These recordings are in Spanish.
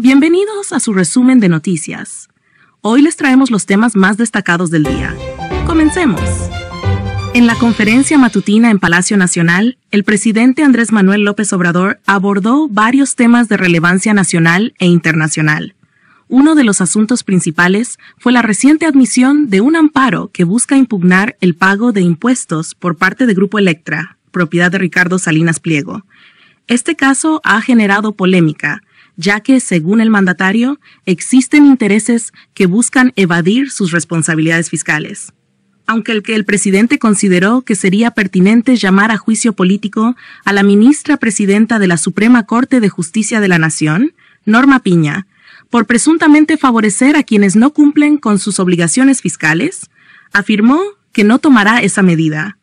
Bienvenidos a su resumen de noticias. Hoy les traemos los temas más destacados del día. Comencemos. En la conferencia matutina en Palacio Nacional, el presidente Andrés Manuel López Obrador abordó varios temas de relevancia nacional e internacional. Uno de los asuntos principales fue la reciente admisión de un amparo que busca impugnar el pago de impuestos por parte de Grupo Electra, propiedad de Ricardo Salinas Pliego. Este caso ha generado polémica, ya que, según el mandatario, existen intereses que buscan evadir sus responsabilidades fiscales. Aunque el que el presidente consideró que sería pertinente llamar a juicio político a la ministra presidenta de la Suprema Corte de Justicia de la Nación, Norma Piña, por presuntamente favorecer a quienes no cumplen con sus obligaciones fiscales, afirmó que no tomará esa medida.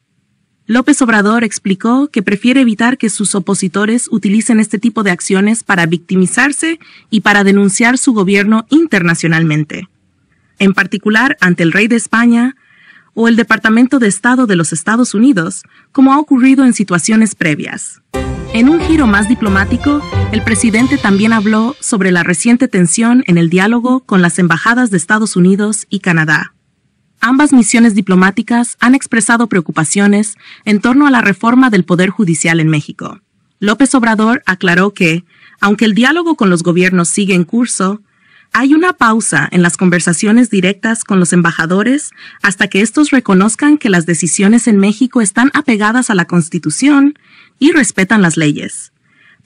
López Obrador explicó que prefiere evitar que sus opositores utilicen este tipo de acciones para victimizarse y para denunciar su gobierno internacionalmente, en particular ante el rey de España o el Departamento de Estado de los Estados Unidos, como ha ocurrido en situaciones previas. En un giro más diplomático, el presidente también habló sobre la reciente tensión en el diálogo con las embajadas de Estados Unidos y Canadá. Ambas misiones diplomáticas han expresado preocupaciones en torno a la reforma del Poder Judicial en México. López Obrador aclaró que, aunque el diálogo con los gobiernos sigue en curso, hay una pausa en las conversaciones directas con los embajadores hasta que estos reconozcan que las decisiones en México están apegadas a la Constitución y respetan las leyes.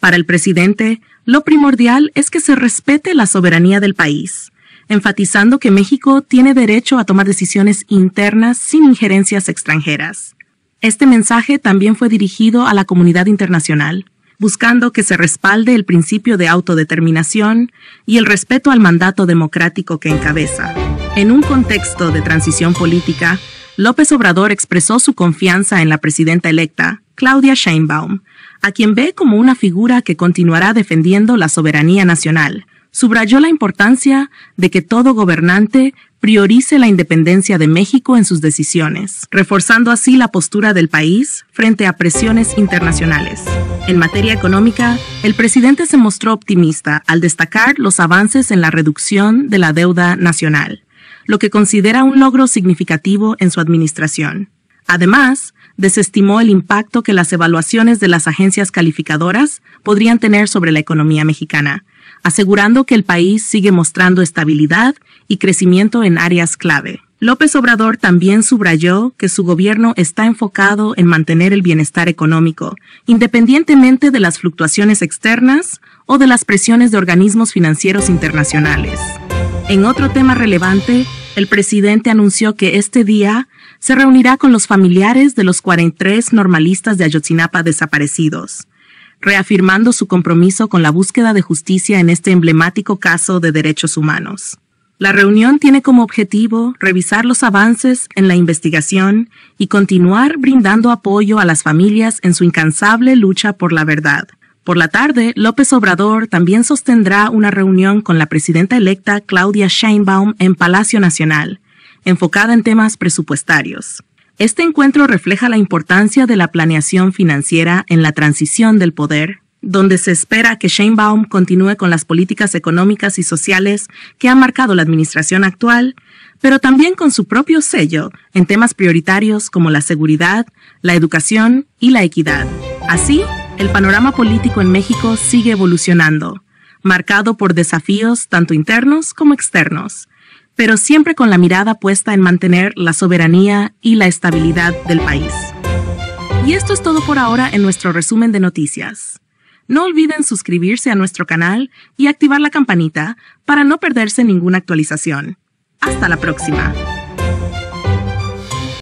Para el presidente, lo primordial es que se respete la soberanía del país enfatizando que México tiene derecho a tomar decisiones internas sin injerencias extranjeras. Este mensaje también fue dirigido a la comunidad internacional, buscando que se respalde el principio de autodeterminación y el respeto al mandato democrático que encabeza. En un contexto de transición política, López Obrador expresó su confianza en la presidenta electa, Claudia Sheinbaum, a quien ve como una figura que continuará defendiendo la soberanía nacional, subrayó la importancia de que todo gobernante priorice la independencia de México en sus decisiones, reforzando así la postura del país frente a presiones internacionales. En materia económica, el presidente se mostró optimista al destacar los avances en la reducción de la deuda nacional, lo que considera un logro significativo en su administración. Además, desestimó el impacto que las evaluaciones de las agencias calificadoras podrían tener sobre la economía mexicana, asegurando que el país sigue mostrando estabilidad y crecimiento en áreas clave. López Obrador también subrayó que su gobierno está enfocado en mantener el bienestar económico, independientemente de las fluctuaciones externas o de las presiones de organismos financieros internacionales. En otro tema relevante, el presidente anunció que este día se reunirá con los familiares de los 43 normalistas de Ayotzinapa desaparecidos reafirmando su compromiso con la búsqueda de justicia en este emblemático caso de derechos humanos. La reunión tiene como objetivo revisar los avances en la investigación y continuar brindando apoyo a las familias en su incansable lucha por la verdad. Por la tarde, López Obrador también sostendrá una reunión con la presidenta electa Claudia Sheinbaum en Palacio Nacional, enfocada en temas presupuestarios. Este encuentro refleja la importancia de la planeación financiera en la transición del poder, donde se espera que Sheinbaum continúe con las políticas económicas y sociales que ha marcado la administración actual, pero también con su propio sello en temas prioritarios como la seguridad, la educación y la equidad. Así, el panorama político en México sigue evolucionando, marcado por desafíos tanto internos como externos, pero siempre con la mirada puesta en mantener la soberanía y la estabilidad del país. Y esto es todo por ahora en nuestro resumen de noticias. No olviden suscribirse a nuestro canal y activar la campanita para no perderse ninguna actualización. Hasta la próxima.